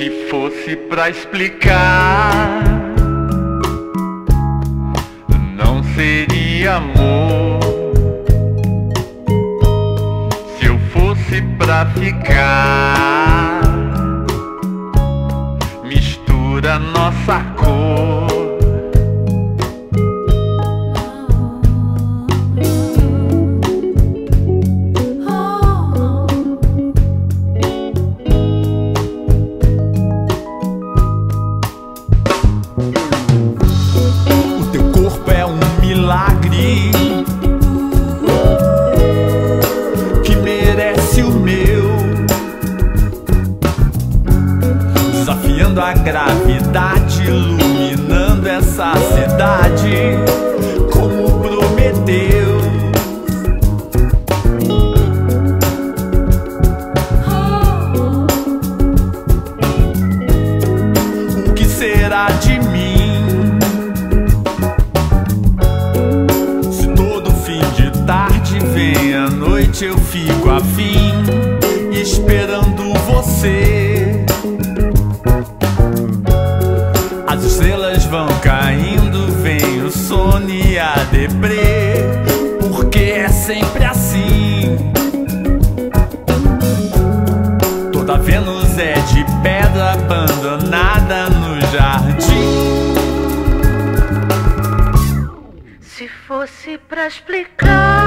Se fosse pra explicar, não seria amor. Se eu fosse pra ficar, mistura nossa cor. Iluminando essa cidade como prometeu. O que será de mim? Estrelas vão caindo, vem o sono e a deprê, porque é sempre assim. Toda Vênus é de pedra abandonada no jardim. Se fosse pra explicar,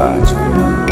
白驹过隙。